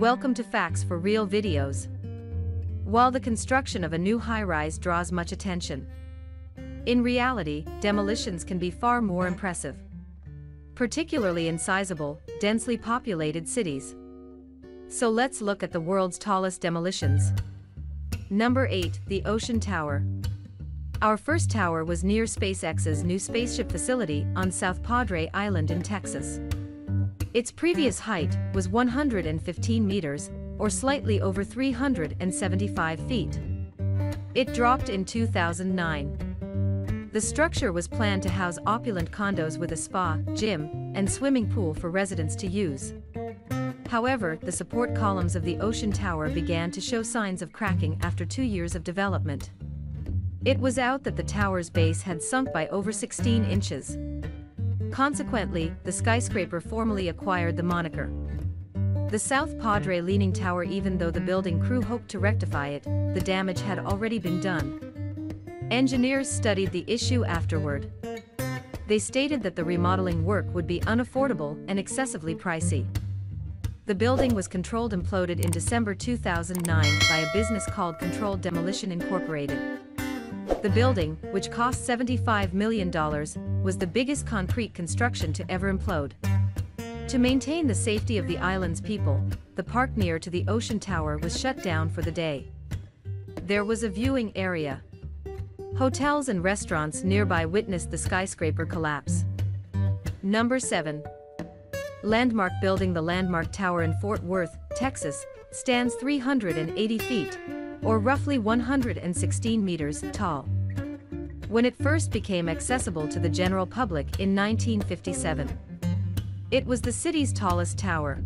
Welcome to Facts for Real Videos. While the construction of a new high-rise draws much attention, in reality, demolitions can be far more impressive. Particularly in sizable, densely populated cities. So let's look at the world's tallest demolitions. Number 8, the Ocean Tower. Our first tower was near SpaceX's new spaceship facility on South Padre Island in Texas. Its previous height was 115 meters, or slightly over 375 feet. It dropped in 2009. The structure was planned to house opulent condos with a spa, gym, and swimming pool for residents to use. However, the support columns of the Ocean Tower began to show signs of cracking after two years of development. It was out that the tower's base had sunk by over 16 inches. Consequently, the skyscraper formally acquired the moniker. The South Padre Leaning Tower even though the building crew hoped to rectify it, the damage had already been done. Engineers studied the issue afterward. They stated that the remodeling work would be unaffordable and excessively pricey. The building was controlled and imploded in December 2009 by a business called Controlled Demolition Incorporated. The building, which cost $75 million, was the biggest concrete construction to ever implode. To maintain the safety of the island's people, the park near to the ocean tower was shut down for the day. There was a viewing area. Hotels and restaurants nearby witnessed the skyscraper collapse. Number 7. Landmark Building The Landmark Tower in Fort Worth, Texas, stands 380 feet, or roughly 116 meters, tall. When it first became accessible to the general public in 1957. It was the city's tallest tower.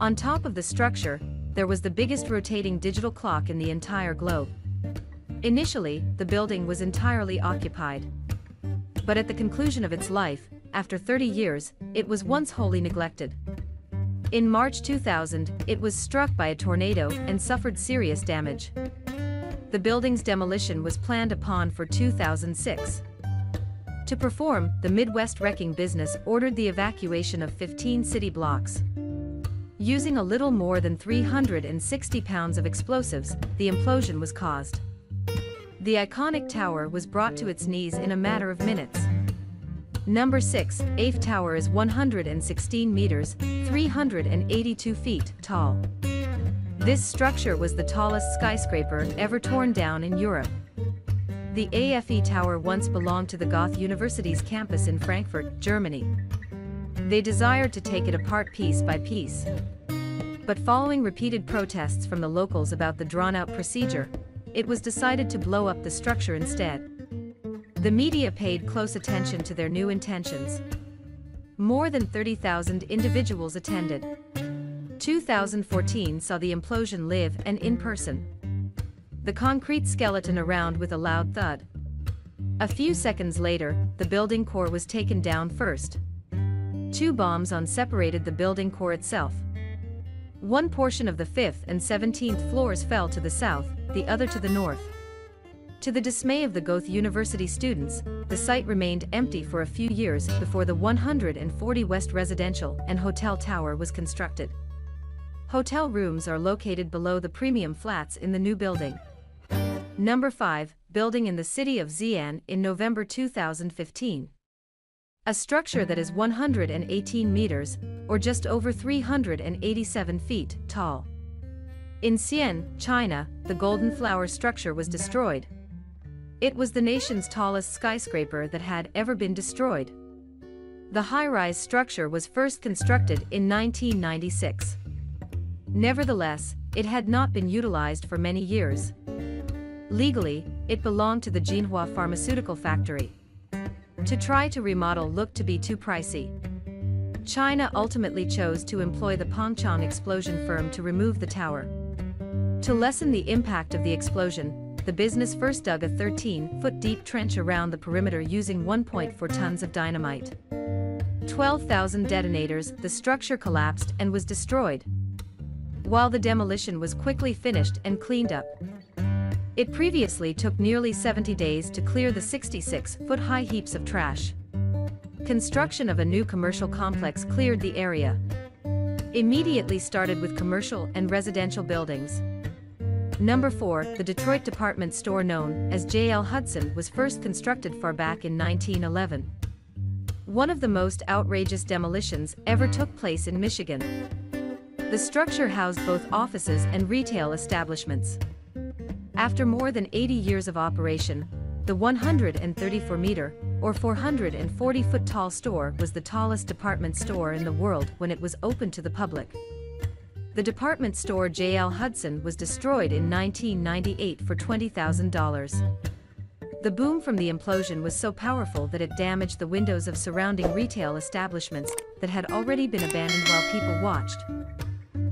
On top of the structure, there was the biggest rotating digital clock in the entire globe. Initially, the building was entirely occupied. But at the conclusion of its life, after 30 years, it was once wholly neglected. In March 2000, it was struck by a tornado and suffered serious damage. The building's demolition was planned upon for 2006. To perform, the Midwest wrecking business ordered the evacuation of 15 city blocks. Using a little more than 360 pounds of explosives, the implosion was caused. The iconic tower was brought to its knees in a matter of minutes. Number 6, AFE Tower is 116 meters, 382 feet, tall. This structure was the tallest skyscraper ever torn down in Europe. The AFE Tower once belonged to the Goethe University's campus in Frankfurt, Germany. They desired to take it apart piece by piece. But following repeated protests from the locals about the drawn-out procedure, it was decided to blow up the structure instead. The media paid close attention to their new intentions. More than 30,000 individuals attended. 2014 saw the implosion live and in person. The concrete skeleton around with a loud thud. A few seconds later, the building core was taken down first. Two bombs on separated the building core itself. One portion of the 5th and 17th floors fell to the south, the other to the north. To the dismay of the Goethe University students, the site remained empty for a few years before the 140 West Residential and Hotel Tower was constructed. Hotel rooms are located below the premium flats in the new building. Number 5, building in the city of Xi'an in November 2015. A structure that is 118 meters, or just over 387 feet, tall. In Xi'an, China, the Golden Flower structure was destroyed, it was the nation's tallest skyscraper that had ever been destroyed. The high-rise structure was first constructed in 1996. Nevertheless, it had not been utilized for many years. Legally, it belonged to the Jinhua pharmaceutical factory. To try to remodel looked to be too pricey. China ultimately chose to employ the Pengchong explosion firm to remove the tower. To lessen the impact of the explosion, the business first dug a 13-foot deep trench around the perimeter using 1.4 tons of dynamite. 12,000 detonators, the structure collapsed and was destroyed. While the demolition was quickly finished and cleaned up. It previously took nearly 70 days to clear the 66-foot-high heaps of trash. Construction of a new commercial complex cleared the area. Immediately started with commercial and residential buildings. Number 4, the Detroit department store known as J.L. Hudson was first constructed far back in 1911. One of the most outrageous demolitions ever took place in Michigan. The structure housed both offices and retail establishments. After more than 80 years of operation, the 134-meter, or 440-foot tall store was the tallest department store in the world when it was open to the public. The department store J.L. Hudson was destroyed in 1998 for $20,000. The boom from the implosion was so powerful that it damaged the windows of surrounding retail establishments that had already been abandoned while people watched.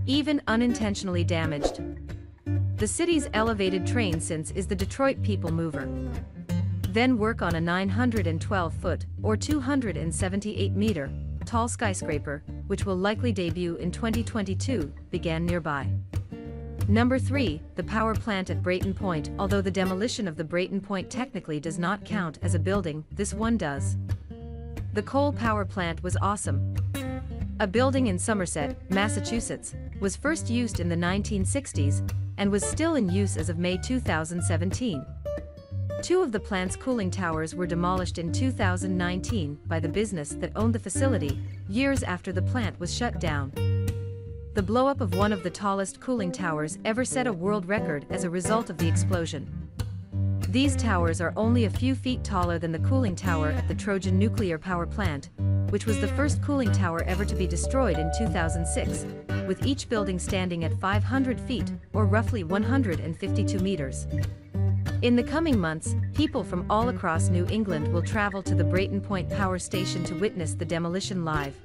Even unintentionally damaged. The city's elevated train since is the Detroit People Mover. Then work on a 912-foot, or 278-meter, tall skyscraper, which will likely debut in 2022, began nearby. Number 3, the power plant at Brayton Point Although the demolition of the Brayton Point technically does not count as a building, this one does. The coal power plant was awesome. A building in Somerset, Massachusetts, was first used in the 1960s and was still in use as of May 2017. Two of the plant's cooling towers were demolished in 2019 by the business that owned the facility, years after the plant was shut down. The blowup of one of the tallest cooling towers ever set a world record as a result of the explosion. These towers are only a few feet taller than the cooling tower at the Trojan nuclear power plant, which was the first cooling tower ever to be destroyed in 2006, with each building standing at 500 feet, or roughly 152 meters. In the coming months, people from all across New England will travel to the Brayton Point Power Station to witness the demolition live.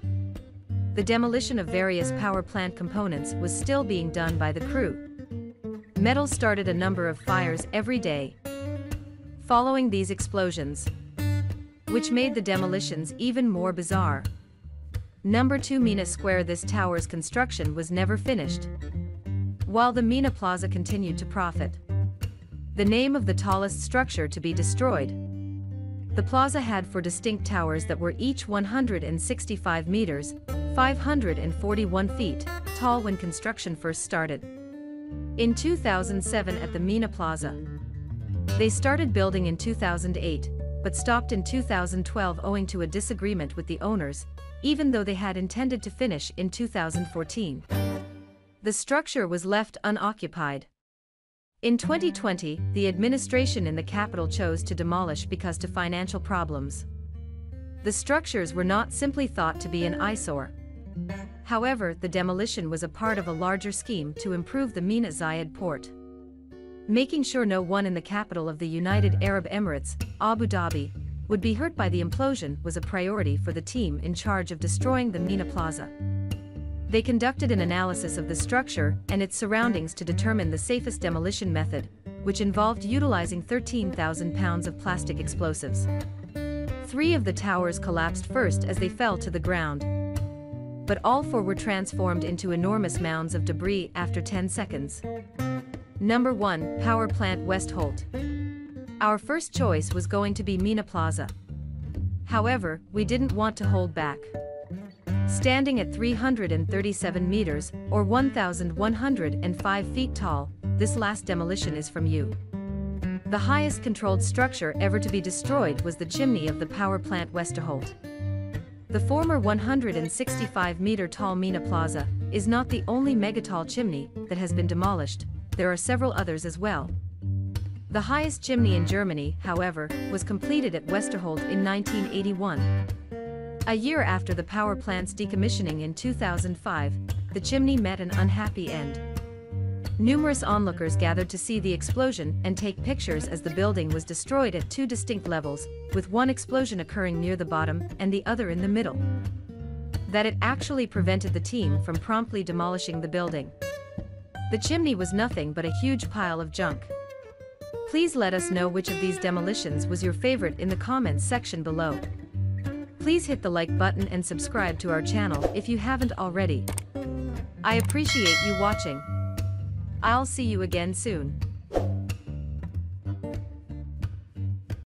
The demolition of various power plant components was still being done by the crew. Metal started a number of fires every day. Following these explosions, which made the demolitions even more bizarre. Number 2 Mina Square This tower's construction was never finished. While the Mina Plaza continued to profit the name of the tallest structure to be destroyed. The plaza had four distinct towers that were each 165 meters, 541 feet, tall when construction first started. In 2007 at the Mina Plaza. They started building in 2008, but stopped in 2012 owing to a disagreement with the owners, even though they had intended to finish in 2014. The structure was left unoccupied. In 2020, the administration in the capital chose to demolish because to financial problems. The structures were not simply thought to be an eyesore. However, the demolition was a part of a larger scheme to improve the Mina Zayed port. Making sure no one in the capital of the United Arab Emirates, Abu Dhabi, would be hurt by the implosion was a priority for the team in charge of destroying the Mina Plaza. They conducted an analysis of the structure and its surroundings to determine the safest demolition method, which involved utilizing 13,000 pounds of plastic explosives. Three of the towers collapsed first as they fell to the ground. But all four were transformed into enormous mounds of debris after 10 seconds. Number 1, Power Plant Westerholt. Our first choice was going to be Mina Plaza. However, we didn't want to hold back. Standing at 337 meters, or 1,105 feet tall, this last demolition is from you. The highest controlled structure ever to be destroyed was the chimney of the power plant Westerholt. The former 165-meter tall Mina Plaza is not the only megatall chimney that has been demolished, there are several others as well. The highest chimney in Germany, however, was completed at Westerholt in 1981. A year after the power plant's decommissioning in 2005, the chimney met an unhappy end. Numerous onlookers gathered to see the explosion and take pictures as the building was destroyed at two distinct levels, with one explosion occurring near the bottom and the other in the middle. That it actually prevented the team from promptly demolishing the building. The chimney was nothing but a huge pile of junk. Please let us know which of these demolitions was your favorite in the comments section below. Please hit the like button and subscribe to our channel if you haven't already. I appreciate you watching. I'll see you again soon.